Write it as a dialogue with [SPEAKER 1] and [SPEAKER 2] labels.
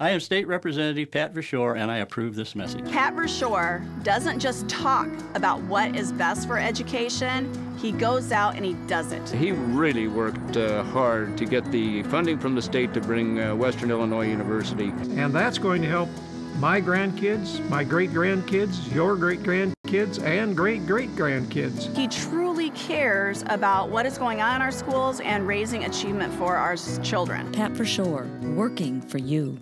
[SPEAKER 1] I am State Representative Pat Verschoore, and I approve this message.
[SPEAKER 2] Pat Verschoore doesn't just talk about what is best for education, he goes out and he does it.
[SPEAKER 3] He really worked uh, hard to get the funding from the state to bring uh, Western Illinois University.
[SPEAKER 4] And that's going to help my grandkids, my great grandkids, your great grandkids, and great great grandkids.
[SPEAKER 2] He truly cares about what is going on in our schools and raising achievement for our children.
[SPEAKER 5] Pat Verschoore, working for you.